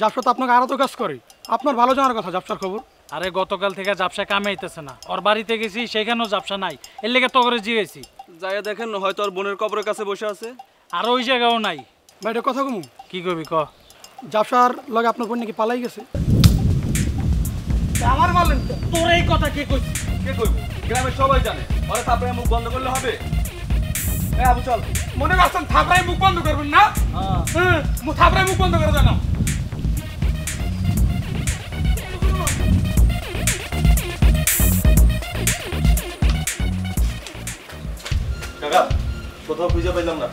জাবসা তো আপনাকে আরও তো কাজ করে। আপনার ভালো জানার কথা জাবসার খবর। আরে গতকাল থেকে জাপসা কামে আইতেছে না। ওর বাড়িতে গেছি সেখানেও জাপসা নাই। এর লেগে তো করে জিগেছি যাইয়া দেখেন হয়তো আর বোনের কবরের কাছে বসে আছে। আর ওই জায়গাও নাই। ভাই এটা কথা কমু? কি করবি ক? জাফসার লগে আপনার বোন নাকি পালাই গেছে? আমার বলেন তোর এই কথা কে কইছি? কে কইব? গ্রামের সবাই জানে। ওরা তারপরে মুখ বন্ধ করলে হবে? এ আবু চল। মনে করছেন থাপড়াই মুখ বন্ধ করবেন না? হ্যাঁ। মু- থাপড়াই মুখ বন্ধ করে দেন। কাকা কোথাও খুঁজে পাইলাম না।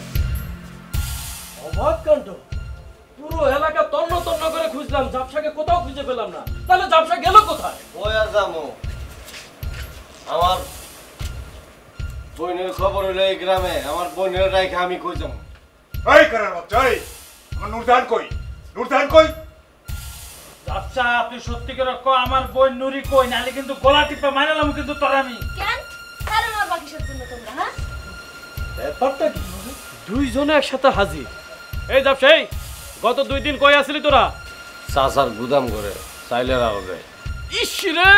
অবাক কাণ্ড। পুরো এলাকা তন্ন তন্ন করে খুঁজলাম জাপসাকে কোথাও খুঁজে পেলাম না। তাহলে জাপসা গেল কোথায়? ওই আর যাব? আমার বোনের খবর হইল এই গ্রামে আমার বোনের রাইখে আমি যাব? এই করার বাচ্চা এই! আমার নুরজান কই? নুরজান কই? আচ্ছা তুই সত্যি করে ক আমার বই নুরি কই? নালে কিন্তু গলা টিপে মারালাম কিন্তু তোর আমি। কেন? কারণ আমার বাকিসের জন্য তোমরা হ্যাঁ? ব্যাপারটা কি? দুইজনে একসাথে হাজির। এই জাপসাই গত দুই দিন কই আসলি তোরা? চাচার গুদাম করে চাইলের আগে ইস রে!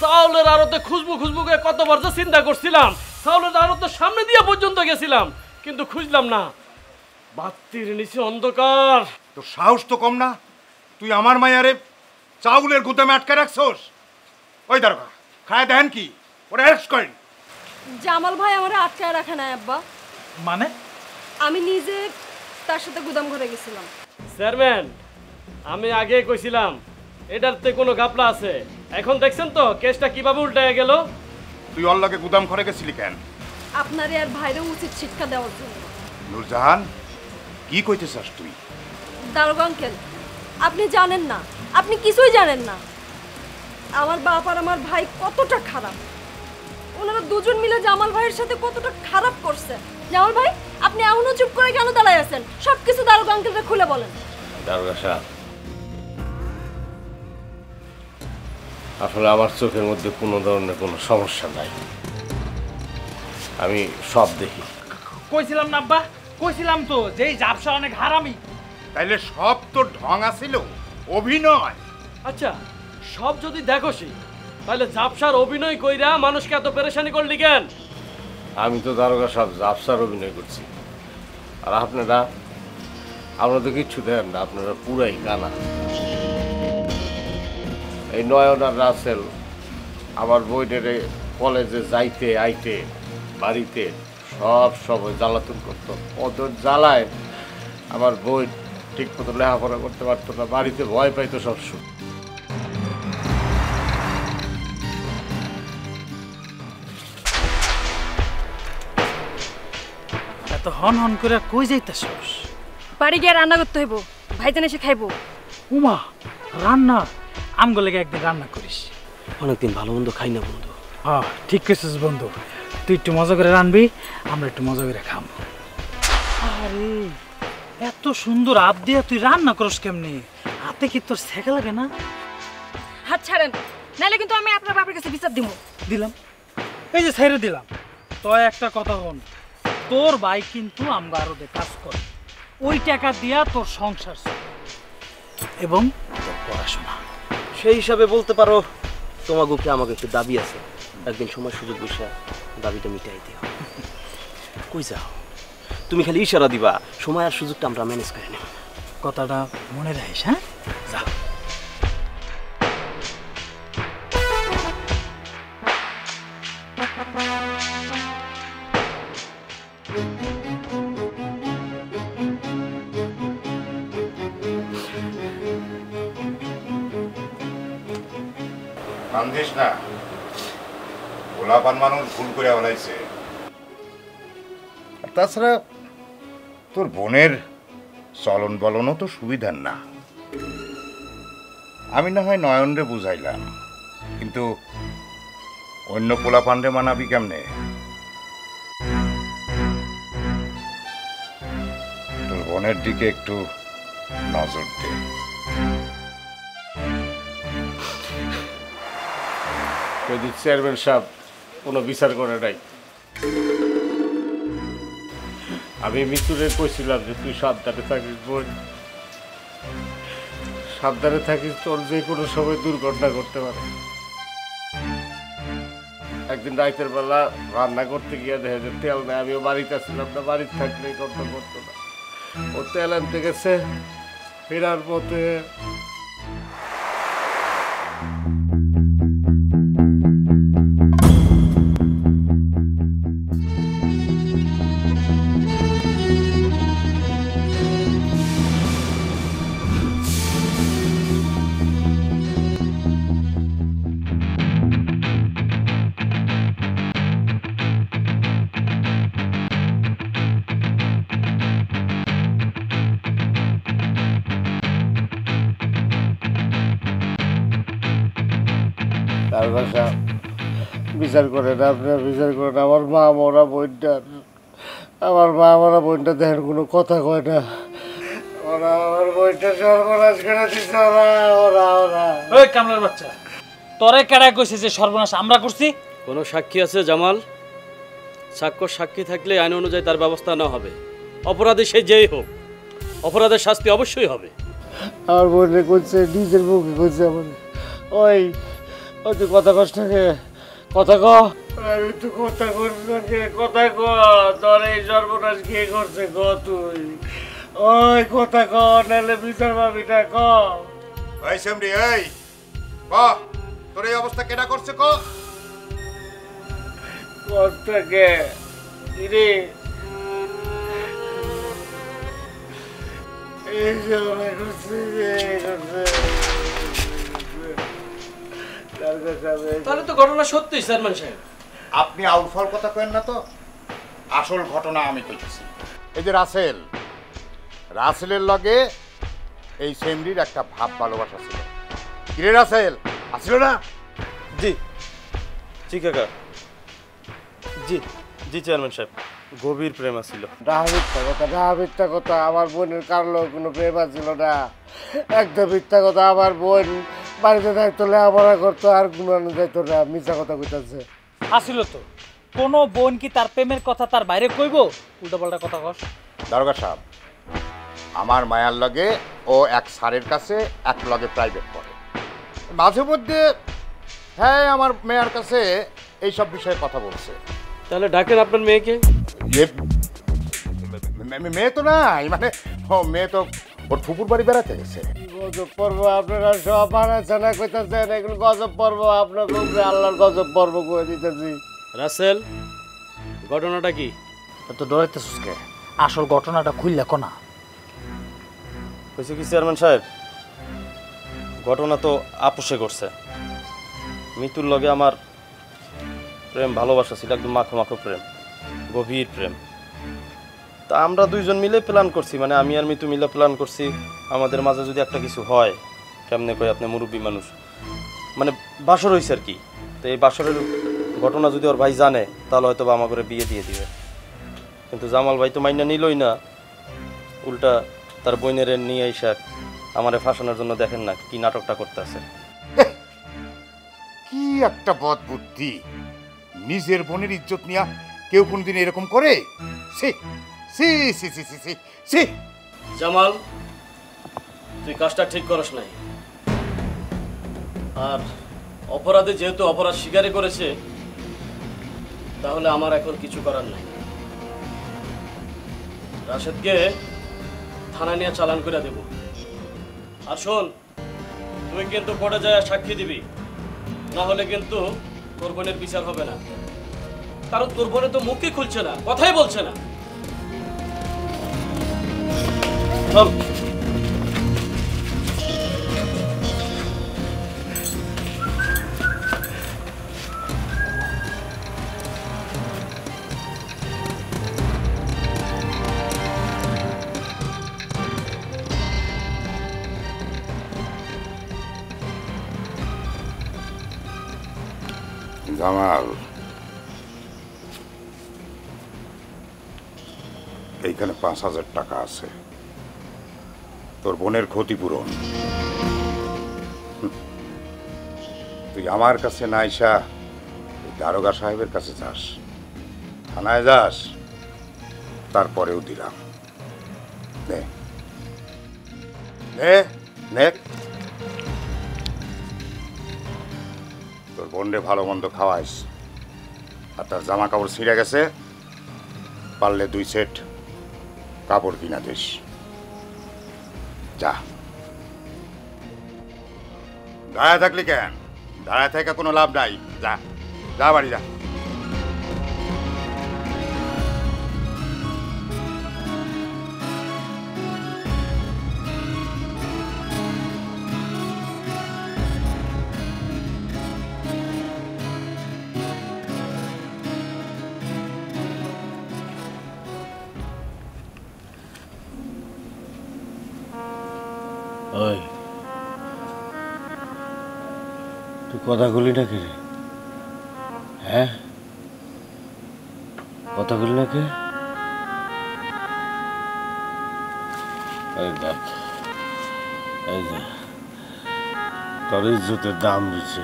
চাউলের আড়তে খুশবু খুশবু করে কতবার যে চিন্তা করছিলাম। চাউলের আড়তের সামনে দিয়ে পর্যন্ত গেছিলাম কিন্তু খুঁজলাম না। বাতির নিচে অন্ধকার। তোর সাহস তো কম না। তুই আমার মায়ারে চাউলের গুদামে আটকে রাখছস। ওই দারোগা খায় দেন কি? ওরা অ্যারেস্ট করেন। জামাল ভাই আমার আটকায় রাখে না আব্বা। মানে? আমি নিজে তার সাথে গুদাম ঘরে গেছিলাম। চেয়ারম্যান আমি আগে কইছিলাম এটারতে কোনো গাপলা আছে। এখন দেখছেন তো কেসটা কীভাবে উল্টায় গেল? তুই অল্লাকে গুদাম ঘরে গেছিলি কেন? আপনার আর ভাইরে উচিত শিক্ষা দেওয়ার জন্য। নুরজাহান কি কইতে চাস তুই? দারোগা আঙ্কেল আপনি জানেন না আপনি কিছুই জানেন না। আমার বাপ আর আমার ভাই কতটা খারাপ। ওনারা দুজন মিলে জামাল ভাইয়ের সাথে কতটা খারাপ করছে। জামাল ভাই আপনি এখনও চুপ করে কেন দাঁড়ায় আছেন? সব কিছু দারোগা আঙ্কেলকে খুলে বলেন। দারোগা সাহেব আসলে আমার চোখের মধ্যে কোনো ধরনের কোনো সমস্যা নাই। আমি সব দেখি। কইছিলাম না আব্বা কইছিলাম তো যে এই জাপসা অনেক হারামি। তাইলে সব তো ঢং আছিল অভিনয়। আচ্ছা সব যদি দেখোসি তাহলে জাপসার অভিনয় কইরা মানুষকে এত পেরেশানি করলি কেন? আমি তো দারোগা সব জাফসার অভিনয় করছি। আর আপনারা আমরা তো কিচ্ছু দেন না, আপনারা পুরাই কানা। এই নয়ন আর রাসেল আমার বইনের কলেজে যাইতে আইতে, বাড়িতে সব সময় জ্বালাতন করতো। ওদের জ্বালায় আমার বই ঠিক মতো লেখাপড়া করতে পারতো না, বাড়িতে ভয় পাইতো সবসময় এত হন হন করে কই যাইতেছস বাড়ি গিয়ে রান্না করতে হইব ভাইজান এসে খাইবো। উমা রান্না? আমগো লেগে একদিন রান্না করিস। অনেকদিন ভালো মন্দ খাই না বন্ধু। হ্যাঁ ঠিক কইছিস বন্ধু। তুই একটু মজা করে রানবি আমরা একটু মজা করে খাম। আরে এত সুন্দর হাত দিয়া তুই রান্না করস কেমনি? হাতে কি তোর শেখা লাগে না? হাত ছাড়েন নাহলে কিন্তু আমি আপনার বাপের কাছে বিচার দিব দিলাম। এই যে ছেড়ে দিলাম। তো একটা কথা হন তোর ভাই কিন্তু আমরা আরও কাজ করে। ওই টাকা দিয়া তোর সংসার এবং তোর পড়াশোনা। সেই হিসাবে বলতে পারো তোমাকে কি আমাকে একটু দাবি আছে? একদিন সময় সুযোগ বসে দাবিটা মিটাই দিও। কই যাও? তুমি খালি ইশারা দিবা সময় আর সুযোগটা আমরা ম্যানেজ করে নেব। কথাটা মনে রাখিস হ্যাঁ? না। গোলাপান মানুষ ভুল করে বলাইছে। তাছাড়া তোর বোনের চলন বলনও তো সুবিধার না। আমি না হয় নয়নরে বুঝাইলাম, কিন্তু অন্য পোলাপানরে মানাবি কেমনে? তোর বোনের দিকে একটু নজর দে। যদি চেয়ারম্যান সাহেব কোনো বিচার করে নাই। আমি মিতুরে কইছিলাম যে তুই সাবধানে থাকিস বোন। সাবধানে থাকিস তোর যে কোনো সময় দুর্ঘটনা করতে পারে। একদিন রাইতের বেলা রান্না করতে গিয়ে দেখা যায় তেল নেই, আমিও বাড়িতে ছিলাম না, বাড়িতে থাকলে কথা করতো না। ও তেল আনতে গেছে, ফেরার পথে বিচার করেন আপনার বিচার করেন। আমার মা মরা বইটার আমার মা মরা বইটা দেখেন কোনো কথা কয় না। ওরা আমার বইটা সর্বনাশ করে দিচ্ছে ওরা ওরা ওরা। ওই কামলার বাচ্চা তোরে কেডা কইছে যে সর্বনাশ আমরা করছি? কোনো সাক্ষী আছে জামাল? সাক্ষ্য সাক্ষী থাকলে আইন অনুযায়ী তার ব্যবস্থা না হবে। অপরাধী সে যেই হোক অপরাধের শাস্তি অবশ্যই হবে। আমার বোনে করছে নিজের মুখে করছে আমার। ওই ওই তুই কথা কষ্ট কথা ক আমি তো কথা নাকি কথা ক তোর এই সর্বনাশ কে করছে ক তুই? ওই কথা ক নাহলে বিচার না ক এই সেমরি এই। ক? তোর এই অবস্থা কেনা করছে ক? কথাকে কিরে এই যে করছে করছে তাহলে তো ঘটনা সত্যি চেয়ারম্যান সাহেব। আপনি আউটফল কথা কেন না তো? আসল ঘটনা আমি কইতেছি। এই যে রাসেল রাসেলের লগে এই সেমরির একটা ভাব ভালোবাসা ছিল। কিরে রাসেল আসছিল না? জি। জি কাকা। জি জি চেয়ারম্যান সাহেব। গভীর প্রেম ছিল ডাহা মিথ্যা কথা মিথ্যা কথা। আমার বোনের কারলো কোনো প্রেম ছিল না। একদম মিথ্যা কথা আমার বোন বাড়িতে থাকতো লেখাপড়া করতো আর গুণানো যাইতো না মিথ্যা কথা কইতাছে। আসিল তো। কোনো বোন কি তার প্রেমের কথা তার বাইরে কইব? উল্টাপাল্টা কথা কস। দারোগা সাহেব আমার মায়ার লগে ও এক স্যারের কাছে এক লগে প্রাইভেট পড়ে। মাঝে মধ্যে হ্যাঁ আমার মেয়ের কাছে এইসব বিষয়ে কথা বলছে। তাহলে ডাকেন আপনার মেয়েকে। ইয়ে, মেয়ে তো নাই মানে ও মেয়ে তো ওর ফুপুর বাড়ি বেড়াতে গেছে। গজব পর্ব আপনারা সব এগুলো গজব পর্ব আপনার উপরে আল্লাহর গজব পর্ব করে দিতেছি। রাসেল ঘটনাটা কি? তো ডরাইতেছিস কে? আসল ঘটনাটা খুললে কোনা হয়েছে কি চেয়ারম্যান সাহেব? ঘটনা তো আপোষে করছে মৃত্যুর লগে আমার প্রেম ভালোবাসা ছিল একদম মাখো মাখো প্রেম গভীর প্রেম। তা আমরা দুইজন মিলে প্ল্যান করছি মানে আমি আর মিতু মিলে প্ল্যান করছি। আমাদের মাঝে যদি একটা কিছু হয় কেমনে কই আপনি মুরব্বী মানুষ? মানে বাসর হয়েছে আর কি। তো এই বাসরের ঘটনা যদি ওর ভাই জানে তাহলে হয়তো বা আমাকে বিয়ে দিয়ে দিবে। কিন্তু জামাল ভাই তো মাইনা নিলই না। উল্টা তার বইনের নিয়ে এসে আমারে ফাঁসানোর জন্য দেখেন না কি নাটকটা করতেছে কি একটা বদ বুদ্ধি। নিজের বোনের ইজ্জত নিয়া কেউ কোনদিন এরকম করে? সি সি সি সি সি সি সি জামাল তুই কাজটা ঠিক করস নাই। আর অপরাধে যেহেতু অপরাধ স্বীকারই করেছে, তাহলে আমার এখন কিছু করার নাই। রাশেদকে থানা নিয়ে চালান করে দেব। আর শোন তুই কিন্তু কোর্টে যায় সাক্ষী দিবি, না হলে কিন্তু তোর বোনের বিচার হবে না। কারণ তোর বোনে তো মুখই খুলছে না, কথাই বলছে না। জামাল এইখানে পাঁচ হাজার টাকা আছে। তোর বোনের ক্ষতিপূরণ। তুই আমার কাছে না আইসা দারোগা সাহেবের কাছে যাস। থানায় যাস, তারপরেও দিলাম। নে। নে নে। বোনরে ভালো মন্দ খাওয়াইস। আর তার জামা কাপড় ছিঁড়ে গেছে, পারলে দুই সেট কাপড় কিনা দিস। যা। দাঁড়ায় থাকলি কেন? দাঁড়ায় থাকা কোনো লাভ নাই। যা যা বাড়ি যা। তুই কথা বলি না কে হ্যাঁ? কথা বলি না কে দেখ তোর ইজ্জতের দাম দিচ্ছে।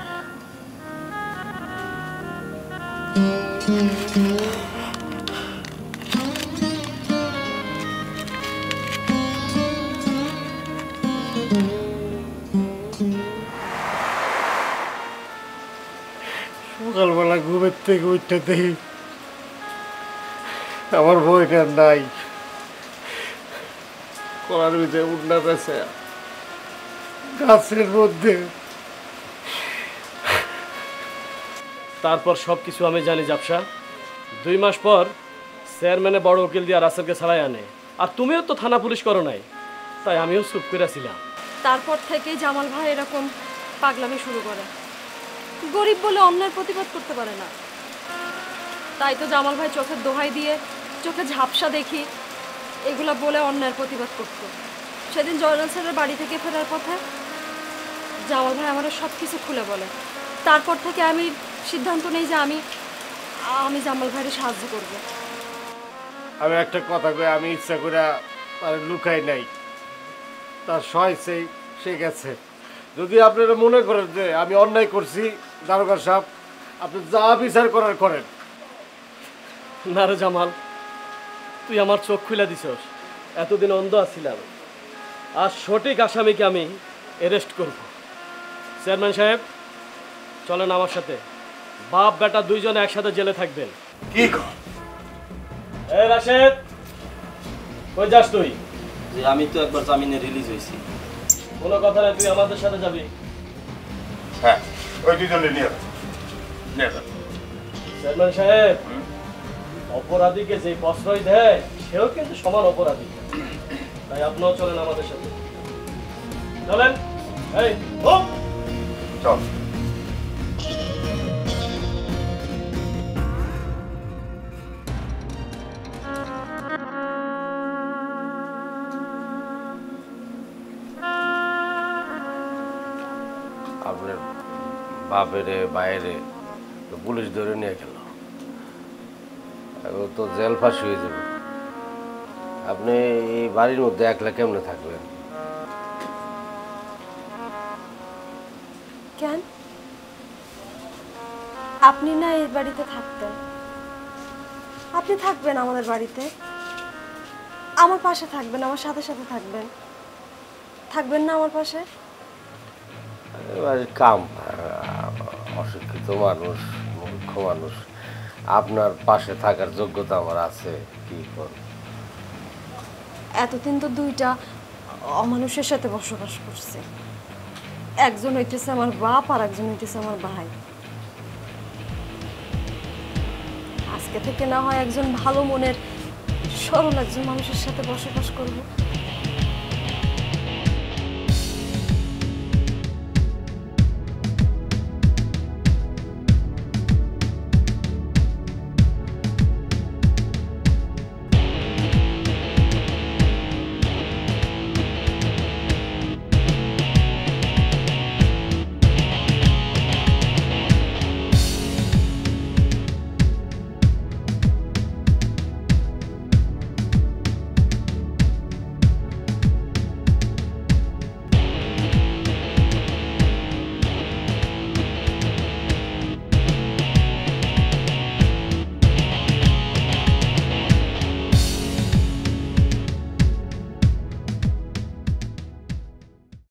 থেকে উঠতে দেখি আমার বইটা নাই। কলার ভিতরে উন্না পেছে গাছের মধ্যে। তারপর সব কিছু আমি জানি জাপসা দুই মাস পর চেয়ারম্যানে বড় উকিল দিয়ে রাসেলকে ছাড়াই আনে। আর তুমিও তো থানা পুলিশ করো নাই। তাই আমিও চুপ করে ছিলাম। তারপর থেকেই জামাল ভাই এরকম পাগলামি শুরু করে। গরিব বলে অন্যায় প্রতিবাদ করতে পারে না। তাই তো জামাল ভাই চোখের দোহাই দিয়ে চোখে ঝাপসা দেখি, এগুলা বলে অন্যায়ের প্রতিবাদ করতো। সেদিন জয়নাল স্যারের বাড়ি থেকে ফেরার পথে জামাল ভাই আমার সব কিছু খুলে বলে। তারপর থেকে আমি সিদ্ধান্ত নেই যে আমি আমি জামাল ভাইয়ের সাহায্য করব। আমি একটা কথা কই, আমি ইচ্ছা করে আর লুকাই নাই। তার সেই সে গেছে। যদি আপনারা মনে করেন যে আমি অন্যায় করছি, দারোগা সাহেব, আপনি যা বিচার করার করেন। না রে জামাল তুই আমার চোখ খুলে দিছস। এতদিন অন্ধ আছিলাম। আর সঠিক আসামিকে আমি অ্যারেস্ট করব। চেয়ারম্যান সাহেব চলেন আমার সাথে। বাপ বেটা দুইজনে একসাথে জেলে থাকবেন। কি কর? রাশেদ কই যাস তুই? যে আমি তো একবার জামিনে রিলিজ হয়েছি। কোনো কথা নাই তুই আমাদের সাথে যাবি। হ্যাঁ ওই দুজনে নিয়ে। চেয়ারম্যান সাহেব অপরাধীকে যে প্রশ্রয় দেয়, সেও কিন্তু সমান অপরাধী। তাই আপনিও চলেন আমাদের সাথে। চলেন? এই চল। বাপেরে বাইরে পুলিশ ধরে নিয়ে গেল। ও তো জেল ফাঁস হয়ে যাবে। আপনি এই বাড়ির মধ্যে একলা কেমনে থাকবেন কেন? আপনি না এই বাড়িতে থাকতেন। আপনি থাকবেন আমাদের বাড়িতে। আমার পাশে থাকবেন আমার সাথে সাথে থাকবেন। থাকবেন না আমার পাশে? এবার কাম অশিক্ষিত মানুষ মূর্খ মানুষ। আপনার পাশে থাকার যোগ্যতা আমার আছে, কি করব? এতদিন তো দুইটা অমানুষের সাথে বসবাস করছে। একজন হইতেছে আমার বাপ আর একজন হইতেছে আমার ভাই। আজকে থেকে না হয় একজন ভালো মনের, সরল একজন মানুষের সাথে বসবাস করব।